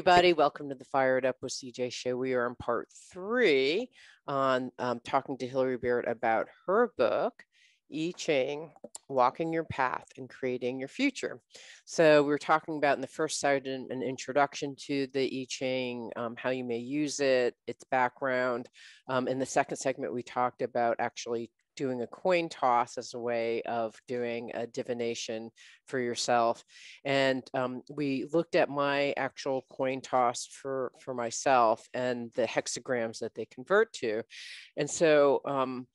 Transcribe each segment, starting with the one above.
everybody. Welcome to the Fired Up with CJ show. We are in part three on um, talking to Hilary Barrett about her book, I Ching, Walking Your Path and Creating Your Future. So, we were talking about in the first segment an introduction to the I Ching, um, how you may use it, its background. Um, in the second segment, we talked about actually doing a coin toss as a way of doing a divination for yourself. And um, we looked at my actual coin toss for, for myself and the hexagrams that they convert to. And so um,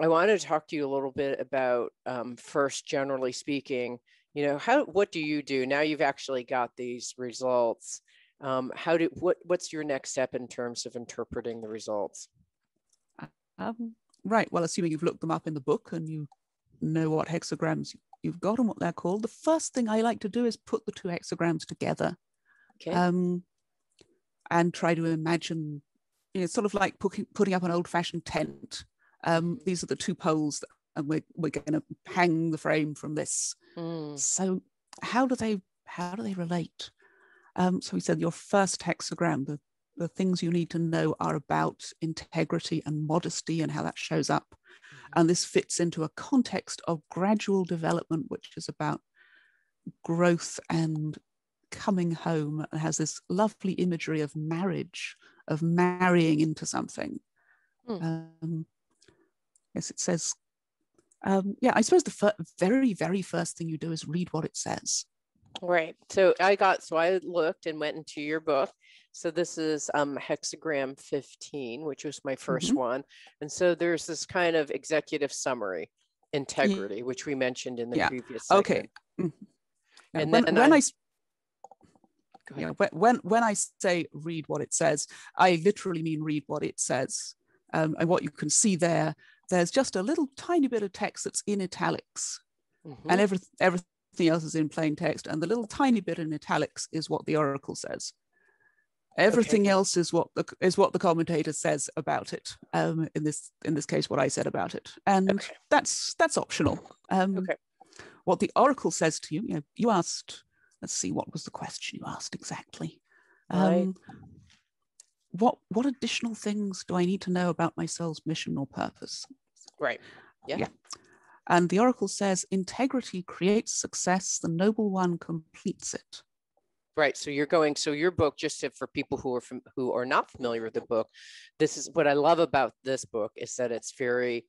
I wanted to talk to you a little bit about um, first, generally speaking, you know, how, what do you do now you've actually got these results? Um, how do, what, what's your next step in terms of interpreting the results? Um, right, well, assuming you've looked them up in the book and you know what hexagrams you've got and what they're called, the first thing I like to do is put the two hexagrams together. Okay. Um, and try to imagine, you know, sort of like putting, putting up an old fashioned tent. Um, these are the two poles that, and we're, we're going to hang the frame from this. Mm. So how do they, how do they relate? Um, so we said your first hexagram, the the things you need to know are about integrity and modesty and how that shows up. Mm-hmm. And this fits into a context of gradual development, which is about growth and coming home and has this lovely imagery of marriage, of marrying into something. Mm. Um, yes, it says, um, yeah, I suppose the fir- very, very first thing you do is read what it says. Right. So I got, so I looked and went into your book. So this is um, hexagram 15, which was my 1st mm-hmm. one. And so there's this kind of executive summary, integrity, yeah. which we mentioned in the yeah. previous. Segment. Okay. Mm-hmm. And when, then when I, I yeah, when when I say read what it says, I literally mean read what it says. Um, and what you can see there, there's just a little tiny bit of text that's in italics, mm-hmm. and every, everything else is in plain text, and the little tiny bit in italics is what the oracle says. Everything okay. else is what the is what the commentator says about it. Um, in this in this case, what I said about it, and okay. that's that's optional. Um, okay. What the oracle says to you, you know, you asked. Let's see, what was the question you asked exactly? Um, What what additional things do I need to know about my soul's mission or purpose? Right. Yeah. Yeah. And the oracle says, integrity creates success, the noble one completes it. Right. So you're going. So your book, just to, for people who are from, who are not familiar with the book, this is what I love about this book is that it's very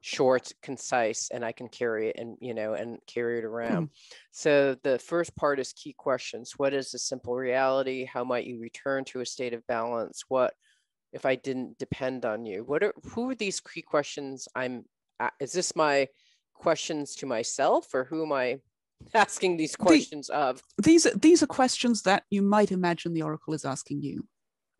short, concise, and I can carry it and you know and carry it around. Mm. So the first part is key questions. What is the simple reality? How might you return to a state of balance? What if I didn't depend on you? What are who are these key questions? I'm. Is this my questions to myself, or who am I asking these questions the, of? These these are questions that you might imagine the oracle is asking you.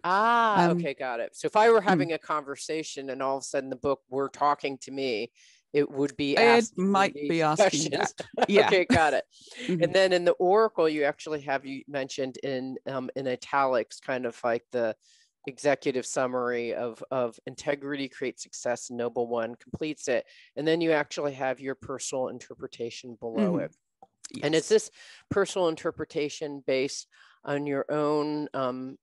Ah, um, okay, got it. So if I were hmm. having a conversation and all of a sudden the book were talking to me, it would be it might be asking questions. that. Yeah. okay, got it. mm-hmm. And then in the oracle, you actually have you mentioned in um, in italics, kind of like the executive summary of of integrity creates success noble one completes it and then you actually have your personal interpretation below mm-hmm. it Yes. And is this personal interpretation based on your own um,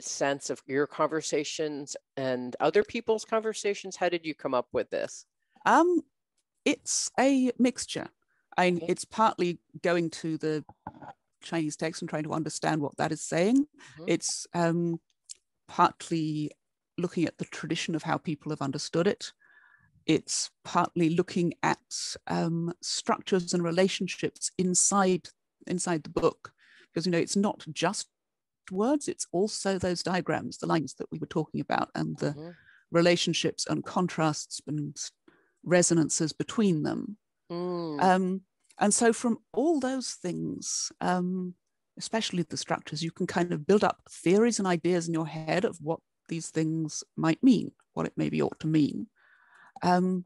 sense of your conversations and other people's conversations? How did you come up with this? Um, it's a mixture. I, okay. It's partly going to the Chinese text and trying to understand what that is saying. Mm-hmm. It's um, partly looking at the tradition of how people have understood it. It's partly looking at um, structures and relationships inside inside the book, because you know it's not just words; it's also those diagrams, the lines that we were talking about, and the mm-hmm. relationships and contrasts and resonances between them. Mm. Um, and so, from all those things, um, especially the structures, you can kind of build up theories and ideas in your head of what these things might mean, what it maybe ought to mean. Um,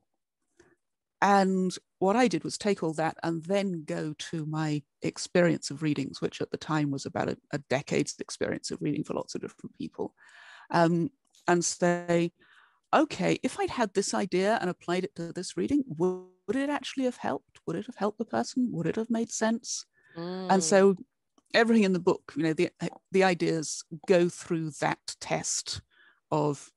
and what I did was take all that and then go to my experience of readings, which at the time was about a, a decade's experience of reading for lots of different people, um, and say, okay, if I'd had this idea and applied it to this reading, would, would it actually have helped? Would it have helped the person? Would it have made sense? Mm. And so everything in the book, you know, the the ideas go through that test of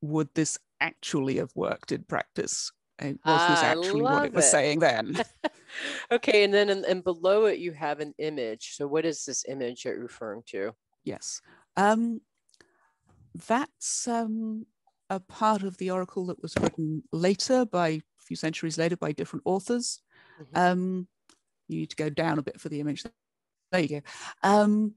would this actually have worked in practice? was this actually what it was it. saying then? okay, and then and, and below it you have an image. So what is this image that you're referring to? Yes. Um, that's um, a part of the oracle that was written later by a few centuries later by different authors. Mm-hmm. Um, you need to go down a bit for the image. There you go. Um,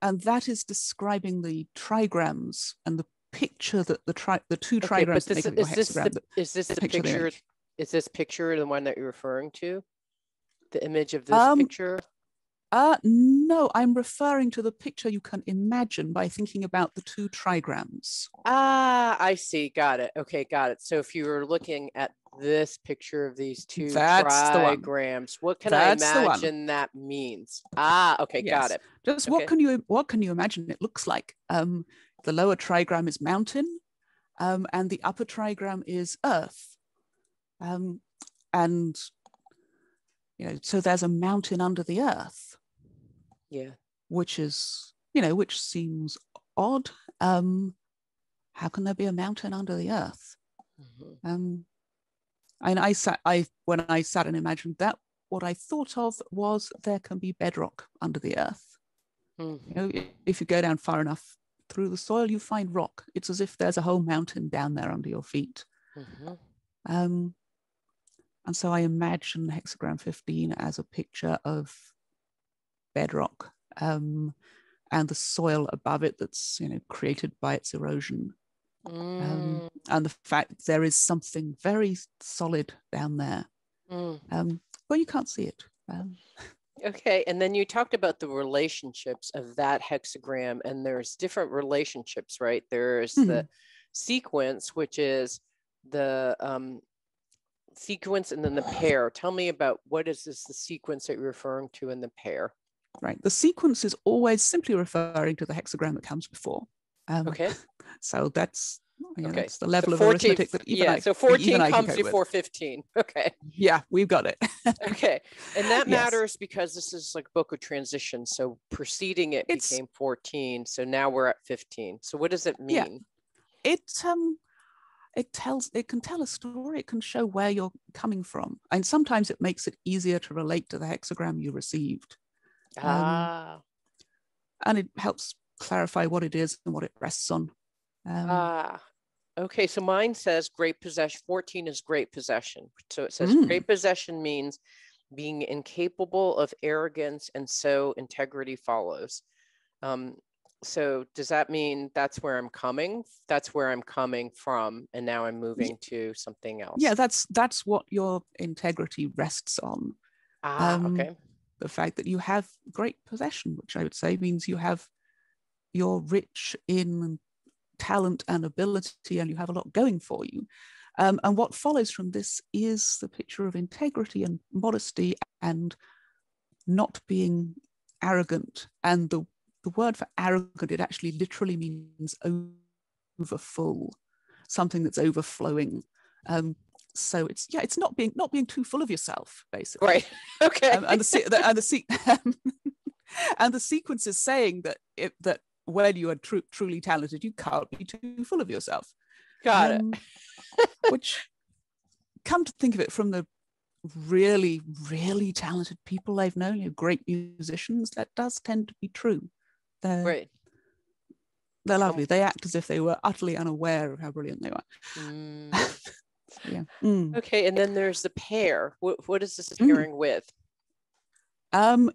and that is describing the trigrams and the picture that the tri- the two okay, trigrams this, is, this the, is this the picture, picture is this picture the one that you're referring to? The image of this um, picture? Uh, no, I'm referring to the picture you can imagine by thinking about the two trigrams. Ah, I see. Got it. Okay, got it. So if you were looking at this picture of these two That's trigrams, what can That's I imagine that means? Ah, okay, yes. got it. Just okay. what can you what can you imagine it looks like? Um, the lower trigram is mountain, um, and the upper trigram is earth. Um, and you know, so there's a mountain under the earth yeah. Which is, you know, which seems odd. Um, how can there be a mountain under the earth? Mm-hmm. Um, and I sat, I when I sat and imagined that, what I thought of was there can be bedrock under the earth. Mm-hmm. You know, if you go down far enough through the soil, you find rock. It's as if there's a whole mountain down there under your feet. Mm-hmm. Um, and so I imagine hexagram 15 as a picture of bedrock um, and the soil above it that's you know created by its erosion. Um, mm. Um, and the fact there is something very solid down there, mm. um, but you can't see it. Um, okay, and then you talked about the relationships of that hexagram, and there's different relationships, right? There's mm. the sequence, which is the um, sequence, and then the pair. Tell me about what is this the sequence that you're referring to in the pair? right? The sequence is always simply referring to the hexagram that comes before. Um, okay. So that's you know, okay. that's the level so 14, of arithmetic that even yeah. I, so 14 comes before with. 15. Okay. Yeah, we've got it. okay, and that yes. matters because this is like book of transition. So preceding it it's, became 14. So now we're at 15. So what does it mean? Yeah. It um it tells it can tell a story it can show where you're coming from and sometimes it makes it easier to relate to the hexagram you received um, ah. and it helps clarify what it is and what it rests on. Um, ah. Okay, so mine says great possession. 14 is great possession. So it says mm. great possession means being incapable of arrogance, and so integrity follows. Um, so does that mean that's where I'm coming? That's where I'm coming from, and now I'm moving to something else. Yeah, that's that's what your integrity rests on. Ah, um, okay the fact that you have great possession, which I would say means you have you're rich in talent and ability and you have a lot going for you. Um, and what follows from this is the picture of integrity and modesty and not being arrogant. And the, the word for arrogant, it actually literally means over full, something that's overflowing. Um, so it's yeah it's not being not being too full of yourself basically right okay um, and the, the and the and the sequence is saying that it, that when you are tr- truly talented you can't be too full of yourself got um, it which come to think of it from the really really talented people i've known you know, great musicians that does tend to be true they're, right they're lovely they act as if they were utterly unaware of how brilliant they are mm yeah. Mm. Okay, and then there's the pair. What, what is this mm. pairing mm. with? Um,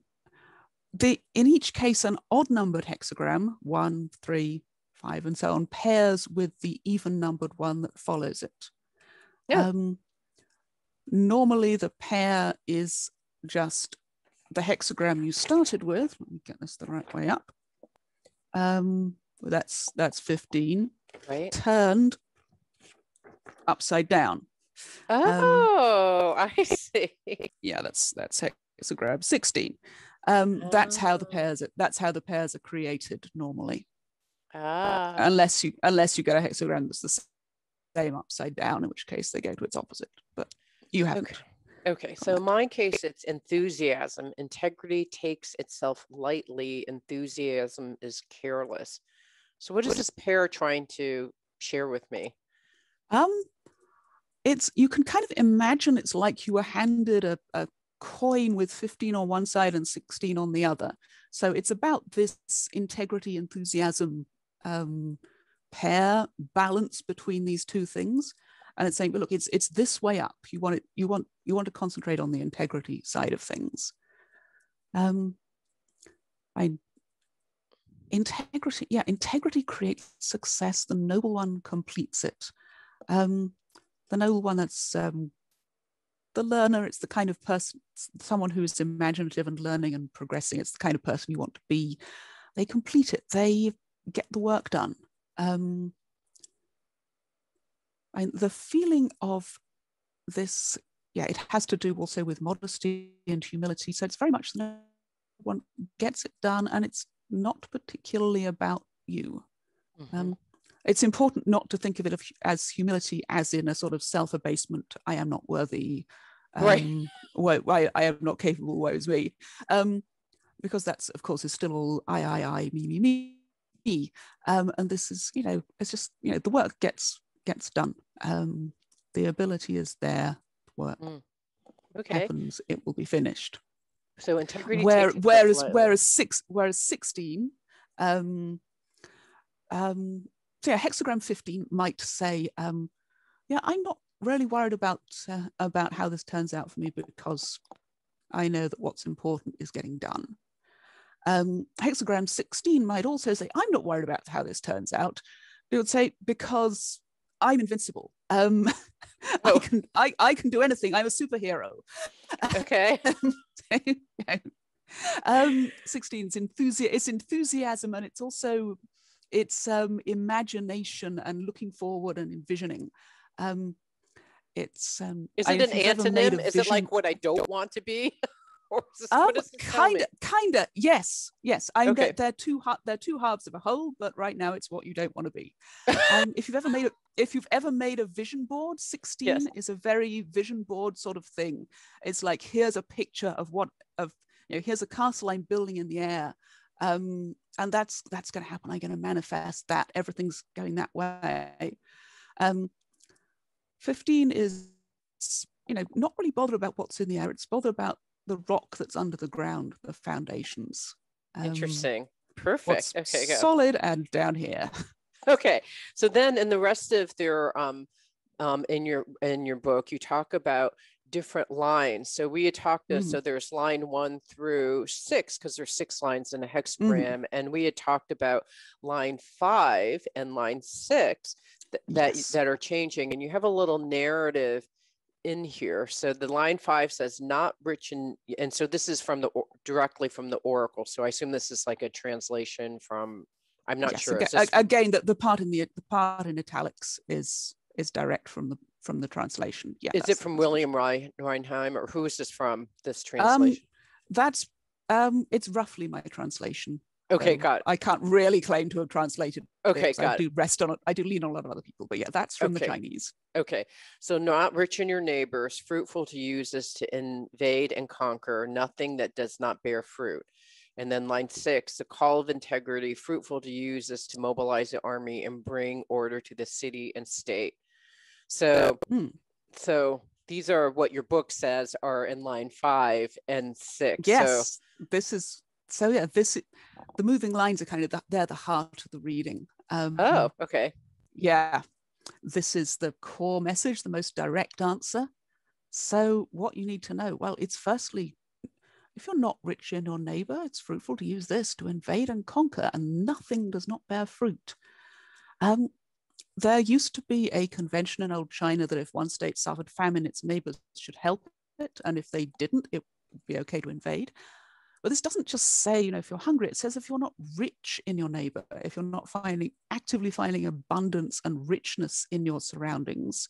the in each case, an odd numbered hexagram, one, three, five, and so on, pairs with the even numbered one that follows it. Yeah. Um, normally, the pair is just the hexagram you started with. Let me get this the right way up. Um, that's that's 15. Right. Turned upside down. Oh, um, I see. Yeah, that's that's hexagram 16. Um, oh. That's how the oh. pairs are, that's how the pairs are created normally. Ah. Unless you unless you get a hexagram that's the same upside down, in which case they go to its opposite. But you haven't. Okay. Okay, so in my case, it's enthusiasm. Integrity takes itself lightly. Enthusiasm is careless. So, what is this pair trying to share with me? Um, it's you can kind of imagine it's like you were handed a, a coin with 15 on one side and 16 on the other. So it's about this integrity, enthusiasm um, pair balance between these two things. And it's saying, but look, it's it's this way up. You want it, you want you want to concentrate on the integrity side of things. Um, I integrity, yeah, integrity creates success. The noble one completes it. Um, the noble one that's um, the learner. It's the kind of person, someone who is imaginative and learning and progressing. It's the kind of person you want to be. They complete it. They get the work done. Um, and the feeling of this, yeah, it has to do also with modesty and humility. So it's very much the one gets it done, and it's not particularly about you. Mm-hmm. Um, it's important not to think of it as humility as in a sort of self-abasement i am not worthy um, right why I, am not capable woe is me? Um, because that's of course is still all i i i me me me. Me um, and this is you know it's just you know the work gets gets done. Um, the ability is there. Work mm. okay. happens. It will be finished. So integrity Where, whereas whereas six whereas 16 um um so yeah, hexagram 15 might say, um, yeah, I'm not really worried about uh, about how this turns out for me because I know that what's important is getting done. Um, hexagram 16 might also say, I'm not worried about how this turns out. It would say, because I'm invincible. Um, oh. I can I, I can do anything. I'm a superhero. Okay. um, 16 is enthusi- it's enthusiasm and it's also it's um, imagination and looking forward and envisioning. Um, it's um, is it an antonym? Is it like what I don't want to be? um, kind of, kind of, yes, yes. I'm okay. they're, two they're two halves of a whole, but right now it's what you don't want to be. um, if you've ever made a if you've ever made a vision board, 16 yes. is a very vision board sort of thing. It's like here's a picture of what of you know here's a castle I'm building in the air um, and that's that's going to happen. I'm going to manifest that. Everything's going that way. Um, 15 is, you know, not really bothered about what's in the air. It's bothered about the rock that's under the ground, the foundations. Um, Interesting. Perfect. okay, go. solid and down here. Okay, so then in the rest of their um, um, in your in your book, you talk about different lines. So we had talked, mm. so there's line one through six, because there's six lines in a mm. hexagram. Mm. And we had talked about line five and line six th- that, yes. that are changing. And you have a little narrative in here. So the line five says not rich and and so this is from the directly from the Oracle. So I assume this is like a translation from I'm not yes, sure. Again, again the, the part in the the part in italics is is direct from the from the translation. Yeah. Is it from William Reinheim or who is this from? This um, translation? Um, that's um, it's roughly my translation. Okay, um, got it. I can't really claim to have translated. Okay, got I do rest on it. I do lean on a lot of other people, but yeah, that's from okay. the Chinese. Okay, so not rich in your neighbors, fruitful to use is to invade and conquer, nothing that does not bear fruit. And then line six, the call of integrity, fruitful to use is to mobilize the army and bring order to the city and state. So, mm. so these are what your book says are in line five and six. Yes, so, this is so. Yeah, this the moving lines are kind of the, they're the heart of the reading. Um, oh, okay. Yeah, this is the core message, the most direct answer. So, what you need to know? Well, it's firstly, if you're not rich in your neighbor, it's fruitful to use this to invade and conquer, and nothing does not bear fruit. Um, there used to be a convention in old China that if one state suffered famine, its neighbors should help it. And if they didn't, it would be okay to invade. But this doesn't just say, you know, if you're hungry, it says if you're not rich in your neighbor, if you're not finding actively finding abundance and richness in your surroundings,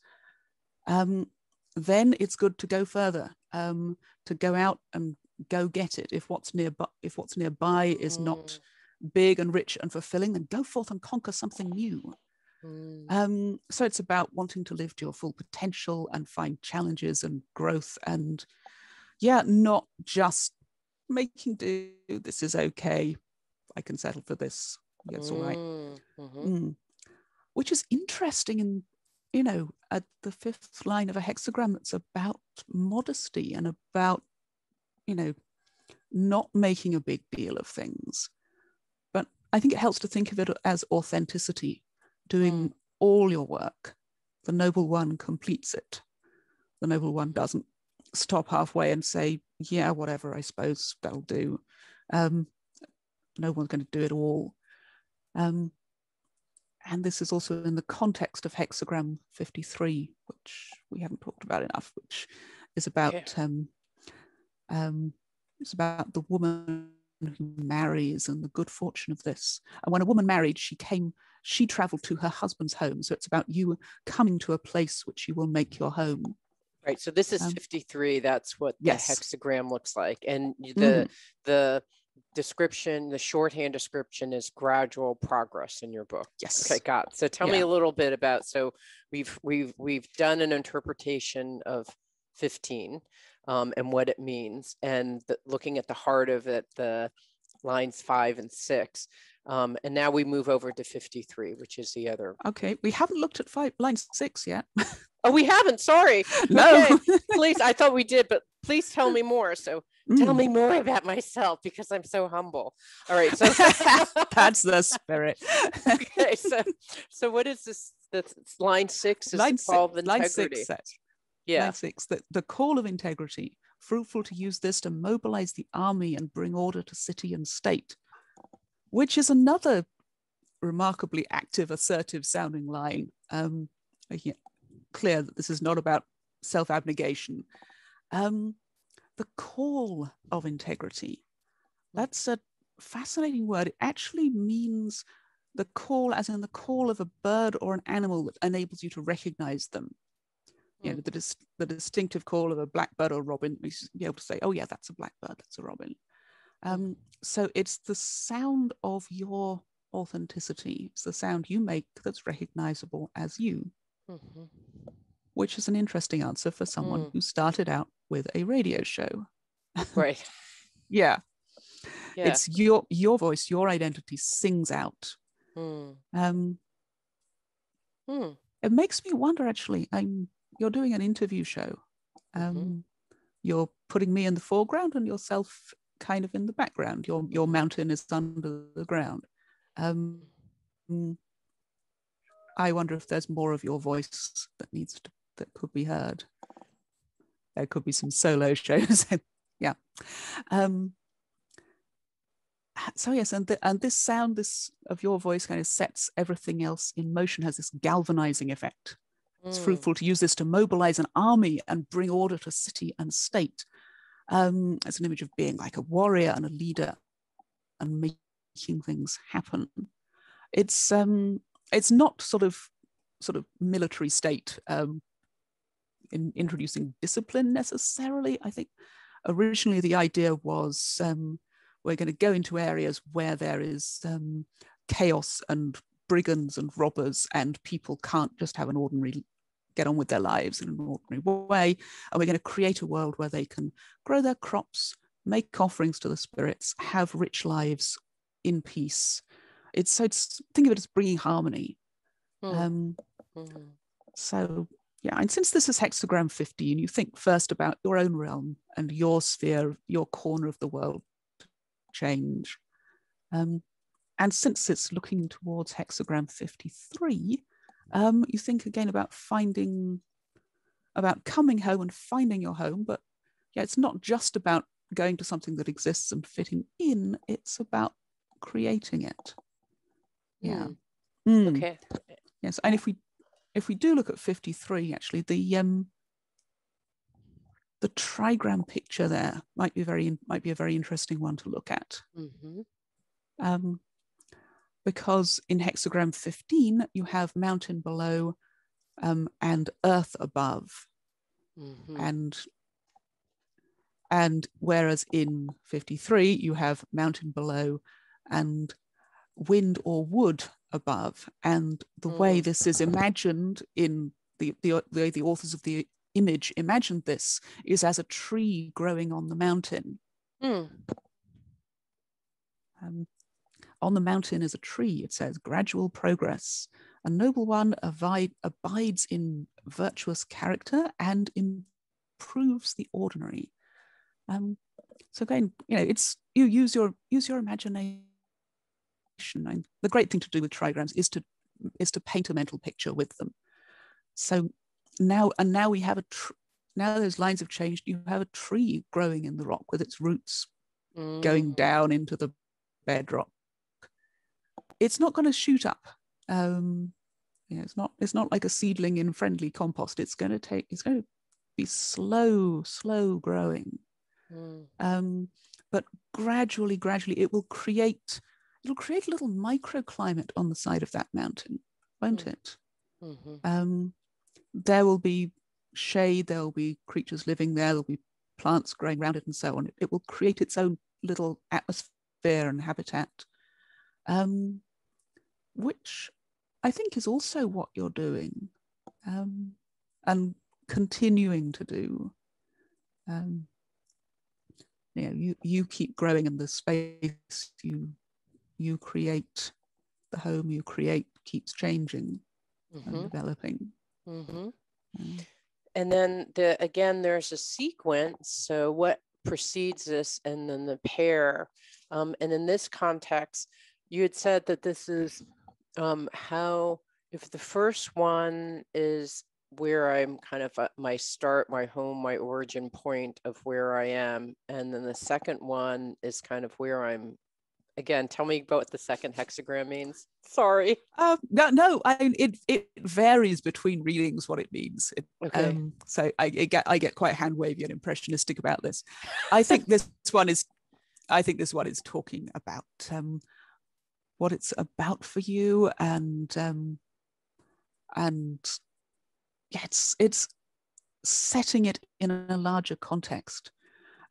um, then it's good to go further, um, to go out and go get it. If what's nearby, if what's nearby is not mm. big and rich and fulfilling, then go forth and conquer something new. Mm. Um, so it's about wanting to live to your full potential and find challenges and growth and yeah, not just making do. This is okay. I can settle for this. It's all right. Mm-hmm. Mm. Which is interesting in you know, at the fifth line of a hexagram that's about modesty and about, you know, not making a big deal of things. But I think it helps to think of it as authenticity, doing mm. all your work. The noble one completes it. The noble one doesn't stop halfway and say, yeah, whatever, I suppose that'll do. Um, no one's going to do it all. Um, and this is also in the context of hexagram 53, which we haven't talked about enough, which is about yeah. um, um, it's about the woman who marries and the good fortune of this. And when a woman married, she came, she traveled to her husband's home. So it's about you coming to a place which you will make your home. Right. So this is um, 53. That's what the yes. hexagram looks like. And the mm. the description, the shorthand description is gradual progress in your book. Yes. Okay, got. It. So tell yeah. me a little bit about so we've we've we've done an interpretation of 15 um, and what it means and the, looking at the heart of it, the lines five and six. Um, and now we move over to 53, which is the other. Okay, we haven't looked at five, line six yet. oh, we haven't. Sorry. No. Okay. please, I thought we did, but please tell me more. So mm. tell me more about myself because I'm so humble. All right. So that's the spirit. okay. So, so what is this? The line six is line involved six, integrity. Line six says, yeah. Line six, the, the call of integrity, fruitful to use this to mobilize the army and bring order to city and state which is another remarkably active, assertive sounding line. Um, clear that this is not about self abnegation. Um, the call of integrity, that's a fascinating word. It actually means the call, as in the call of a bird or an animal that enables you to recognize them. You know, hmm. the, dis- the distinctive call of a blackbird or robin, you be able to say, oh, yeah, that's a blackbird, that's a robin. Um, so it's the sound of your authenticity. It's the sound you make that's recognizable as you, mm-hmm. Which is an interesting answer for someone mm. who started out with a radio show. Right. yeah. yeah. It's your your voice, your identity sings out. Mm. Um, mm. It makes me wonder. Actually, I'm you're doing an interview show. Um, mm-hmm. You're putting me in the foreground and yourself kind of in the background. Your your mountain is under the ground. Um, I wonder if there's more of your voice that needs to that could be heard. There could be some solo shows. yeah. Um, so yes, and the, and this sound, this of your voice, kind of sets everything else in motion. Has this galvanizing effect. It's mm. fruitful to use this to mobilize an army and bring order to city and state um, as an image of being like a warrior and a leader and making things happen. It's um, it's not sort of sort of military state um, in introducing discipline necessarily. I think originally the idea was um, we're going to go into areas where there is um, chaos and brigands and robbers, and people can't just have an ordinary get on with their lives in an ordinary way. And we're going to create a world where they can grow their crops, make offerings to the spirits, have rich lives in peace. It's so it's think of it as bringing harmony. Mm. Um, mm. So yeah, and since this is hexagram 15, you think first about your own realm and your sphere, your corner of the world change. Um, and since it's looking towards hexagram 53, um, you think again about finding, about coming home and finding your home, but yeah, it's not just about going to something that exists and fitting in, it's about creating it. Yeah. Mm. Okay. Yes, and if we if we do look at 53, actually, the um the trigram picture there might be very might be a very interesting one to look at. Mm-hmm. Um, because in hexagram 15, you have mountain below um, and earth above. Mm-hmm. And and whereas in 53 you have mountain below and wind or wood above. And the way this is imagined in the, the, the, the authors of the image imagined this is as a tree growing on the mountain. Mm. Um, on the mountain is a tree, it says, gradual progress. A noble one abide, abides in virtuous character and improves the ordinary. Um, so again, you know, it's you use your use your imagination. And the great thing to do with trigrams is to is to paint a mental picture with them. So now and now we have a tr- now those lines have changed. You have a tree growing in the rock with its roots mm. going down into the bedrock. It's not going to shoot up. Um, you know, it's not it's not like a seedling in friendly compost. It's going to take it's going to be slow, slow growing. Mm. Um, but gradually, gradually, it will create it'll create a little microclimate on the side of that mountain, won't mm. it? Mm-hmm. Um, there will be shade, there will be creatures living there, there'll be plants growing around it, and so on. It, it will create its own little atmosphere and habitat, um, which I think is also what you're doing um, and continuing to do. Um, you know, you, you keep growing in the space you you create, the home you create keeps changing mm-hmm. and developing. Mm-hmm. Mm. And then the again, there's a sequence. So what precedes this, and then the pair. Um, and in this context, you had said that this is um, how if the first one is where I'm kind of at my start, my home, my origin point of where I am, and then the second one is kind of where I'm again tell me about what the second hexagram means. Sorry. Uh, no no I, it it varies between readings what it means. It, okay. Um, so I, I, get i get quite hand wavy and impressionistic about this. I think this one is i think this one is talking about um, what it's about for you and um, and yeah, it's it's setting it in a larger context.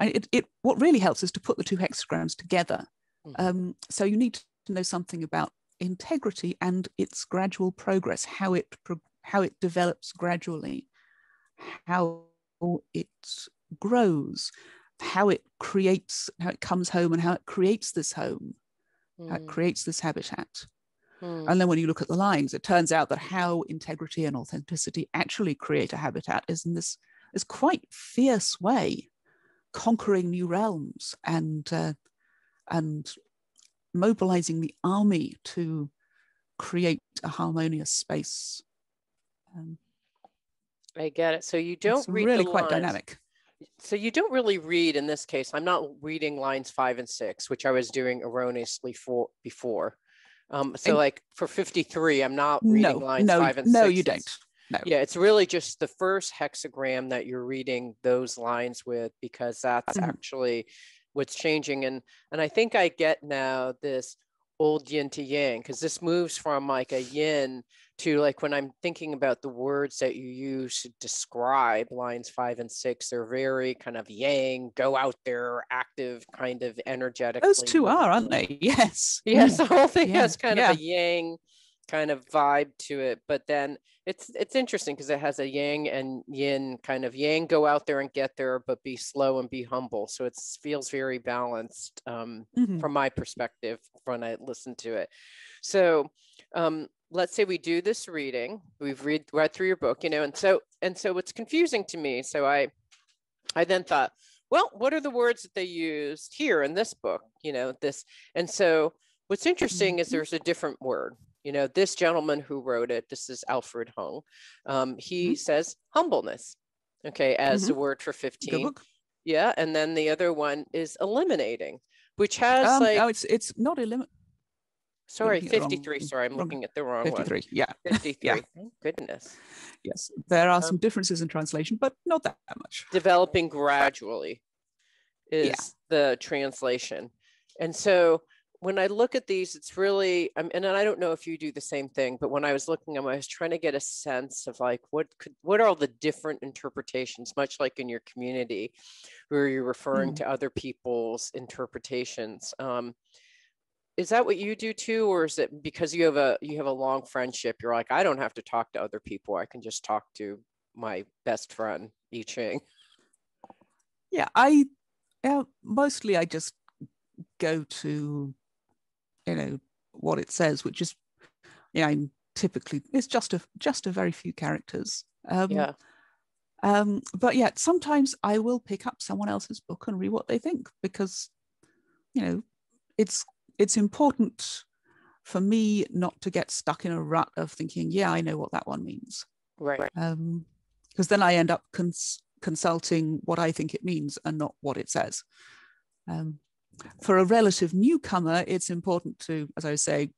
And it, it what really helps is to put the two hexagrams together. Um, so you need to know something about integrity and its gradual progress, how it pro- how it develops gradually, how it grows, how it creates, how it comes home, and how it creates this home, mm. how it mm. creates this habitat. Mm. And then when you look at the lines, it turns out that how integrity and authenticity actually create a habitat is in this is quite fierce way, conquering new realms and uh, and mobilizing the army to create a harmonious space. Um, I get it. So you don't read really quite lines. dynamic. So you don't really read in this case. I'm not reading lines five and six, which I was doing erroneously for before. Um, so and, like for 53, I'm not reading no, lines no, five and no, six. No, you don't. No. Yeah, it's really just the first hexagram that you're reading those lines with because that's mm-hmm. actually what's changing and and i think i get now this old yin to yang because this moves from like a yin to like when i'm thinking about the words that you use to describe lines five and six they're very kind of yang go out there active kind of energetic those two are aren't they yes yes the whole thing yeah. has kind yeah. of a yang kind of vibe to it but then it's it's interesting because it has a yang and yin kind of yang go out there and get there but be slow and be humble. So it feels very balanced um, mm-hmm. from my perspective when i listen to it. So um, let's say we do this reading. We've read read through your book you know and so and so it's confusing to me so i i then thought well what are the words that they used here in this book? You know this and so what's interesting is mm-hmm. there's a different word you know, this gentleman who wrote it, this is Alfred Huang, um, he mm-hmm. says humbleness, okay, as mm-hmm. the word for 15. Yeah. And then the other one is eliminating, which has um, like. Oh, it's, it's not eliminate. Sorry, 53. Sorry, I'm wrong. looking at the wrong 53, one. Yeah. 53. yeah. Thank goodness. Yes. There are um, some differences in translation, but not that much. Developing gradually is yeah. the translation. And so when I look at these, it's really, um, and I don't know if you do the same thing, but when I was looking at them, I was trying to get a sense of like, what could, what are all the different interpretations, much like in your community, where you're referring mm. to other people's interpretations. Um, is that what you do too, or is it because you have a you have a long friendship? You're like, I don't have to talk to other people. I can just talk to my best friend, I Ching. Yeah, I yeah, mostly I just go to you know what it says, which is yeah, I'm typically it's just a just a very few characters. Um, yeah. Um, but yet sometimes I will pick up someone else's book and read what they think because you know it's it's important for me not to get stuck in a rut of thinking, yeah, I know what that one means. Right. Um because um, then I end up cons- consulting what I think it means and not what it says. Um, for a relative newcomer, it's important to, as I say,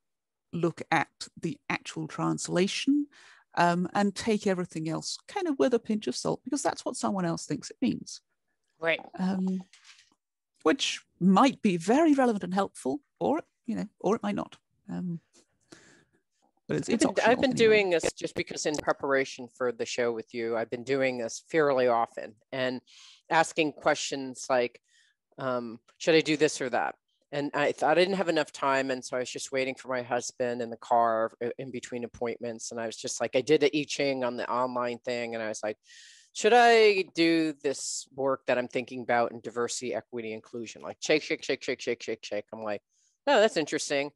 look at the actual translation um, and take everything else kind of with a pinch of salt because that's what someone else thinks it means. Right. Um, which might be very relevant and helpful, or you know, or it might not. Um, but it's, it's I've been, I've been anyway. doing this just because in preparation for the show with you, I've been doing this fairly often and asking questions like, um, should I do this or that? And I thought I didn't have enough time. And so I was just waiting for my husband in the car uh, in between appointments. And I was just like, I did the I Ching on the online thing. And I was like, should I do this work that I'm thinking about in diversity, equity, inclusion? Like shake, shake, shake, shake, shake, shake, shake. I'm like, oh, that's interesting.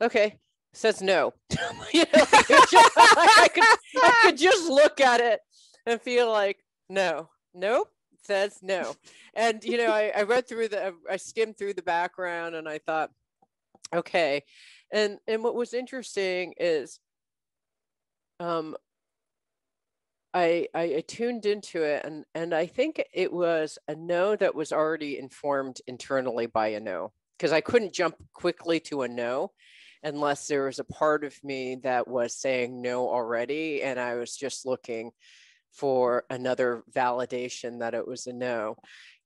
Okay. Says no. you know, just, I, could, I could just look at it and feel like, no, nope, says no. And, you know, I, I read through the, I skimmed through the background and I thought, okay. And, and what was interesting is, um, I, I, I tuned into it and and I think it was a no that was already informed internally by a no because I couldn't jump quickly to a no unless there was a part of me that was saying no already and I was just looking for another validation that it was a no.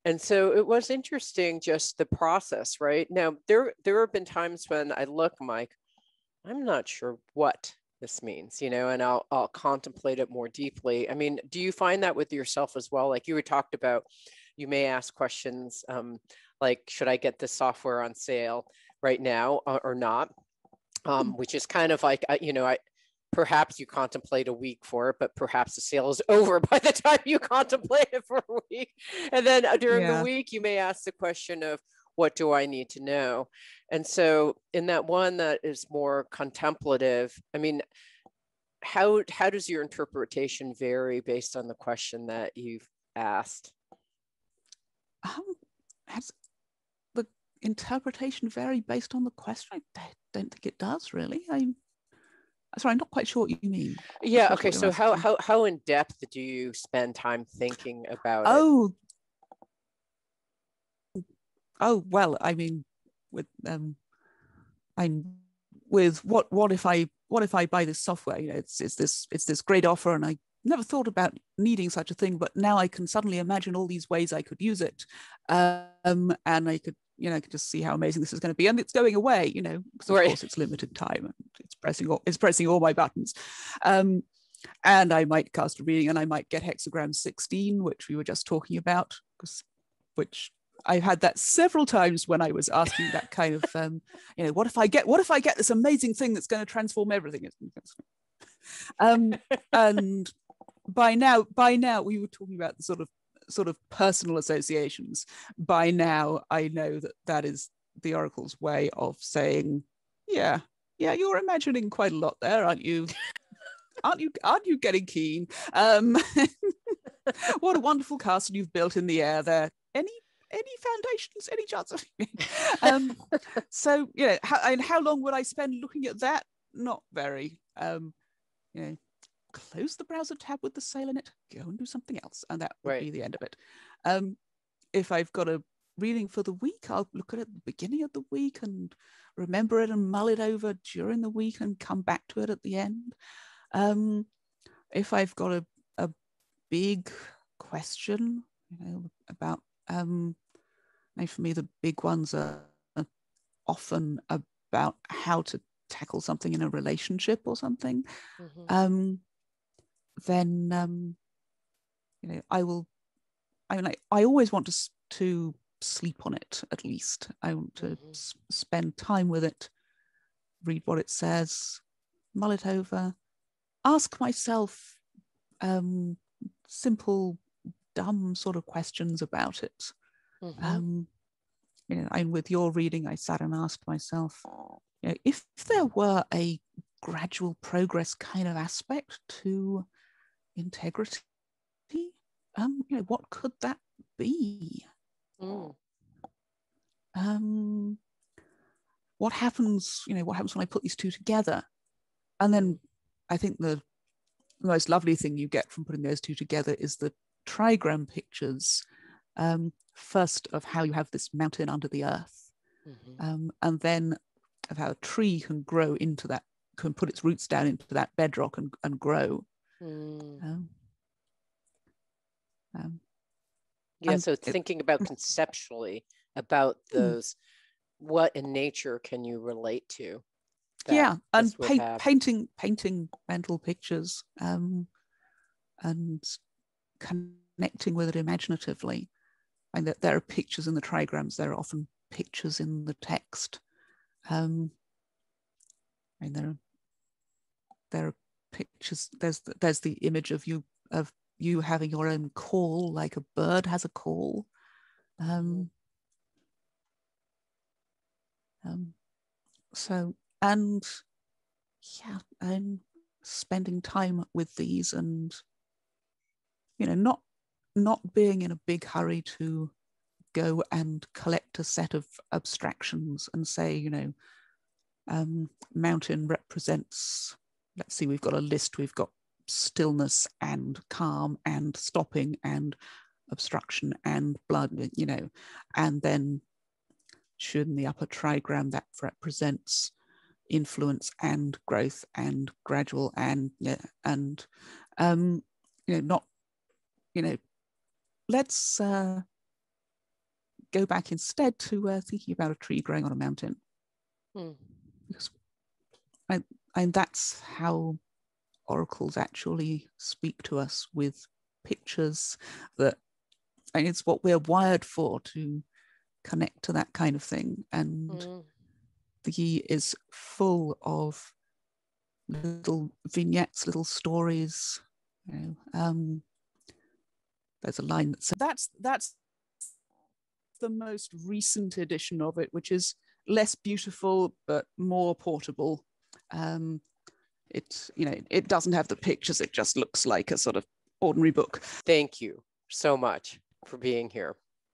And so it was interesting just the process, right? Now there there have been times when I look, Mike, I'm not sure what this means you know and I'll, I'll contemplate it more deeply i mean do you find that with yourself as well like you were talked about you may ask questions um, like should i get this software on sale right now or, or not um, mm. which is kind of like uh, you know i perhaps you contemplate a week for it but perhaps the sale is over by the time you contemplate it for a week and then uh, during yeah. the week you may ask the question of what do I need to know? And so in that one that is more contemplative, I mean, how how does your interpretation vary based on the question that you've asked? Um, has the interpretation vary based on the question? I don't think it does really. I'm sorry, I'm not quite sure what you mean. Yeah. Okay. So how, how how in depth do you spend time thinking about? Oh, it? oh well i mean with um i'm with what what if i what if i buy this software you know it's it's this it's this great offer and i never thought about needing such a thing but now i can suddenly imagine all these ways i could use it um and i could you know I can just see how amazing this is going to be and it's going away you know because of right. course it's limited time it's pressing all it's pressing all my buttons um and i might cast a reading and i might get hexagram 16 which we were just talking about because which I've had that several times when I was asking that kind of, um, you know, what if I get, what if I get this amazing thing that's going to transform everything? Um, and by now, by now, we were talking about the sort of, sort of personal associations. By now, I know that that is the oracle's way of saying, yeah, yeah, you're imagining quite a lot there, aren't you? aren't you? Aren't you getting keen? Um, what a wonderful castle you've built in the air there. Any any foundations, any chance of um, so you know, how, and how long would I spend looking at that? Not very. Um, you know, close the browser tab with the sale in it, go and do something else, and that would right. be the end of it. Um, if I've got a reading for the week, I'll look at it at the beginning of the week and remember it and mull it over during the week and come back to it at the end. Um, if I've got a, a big question, you know, about um, for me, the big ones are often about how to tackle something in a relationship or something. Mm-hmm. Um, then, um, you know, I will. I mean, I, I always want to to sleep on it at least. I want to mm-hmm. s- spend time with it, read what it says, mull it over, ask myself um, simple, dumb sort of questions about it. Mm-hmm. Um, you know, and with your reading, I sat and asked myself, you know, if there were a gradual progress kind of aspect to integrity, um, you know, what could that be? Mm. Um, what happens, you know, what happens when I put these two together? And then I think the most lovely thing you get from putting those two together is the trigram pictures, um, first of how you have this mountain under the earth, mm-hmm. um, and then of how a tree can grow into that, can put its roots down into that bedrock and, and grow. Mm. Um, um yeah, so thinking about conceptually about hmm. those, what in nature can you relate to? yeah and paint, painting painting mental pictures um, and connecting with it imaginatively and that there are pictures in the trigrams there are often pictures in the text um, and there are there are pictures there's there's the image of you of you having your own call like a bird has a call. Um, um, so and yeah i'm spending time with these and you know not not being in a big hurry to go and collect a set of abstractions and say you know um, mountain represents let's see we've got a list we've got stillness and calm and stopping and obstruction and blood you know and then should in the upper trigram that represents influence and growth and gradual and yeah, and um, you know not you know let's uh, go back instead to uh, thinking about a tree growing on a mountain hmm. because I, and that's how oracles actually speak to us with pictures that and it's what we're wired for to connect to that kind of thing and mm the is full of little vignettes, little stories. You know, um, there's a line that says that's that's the most recent edition of it, which is less beautiful but more portable. Um, it you know it doesn't have the pictures; it just looks like a sort of ordinary book. Thank you so much for being here.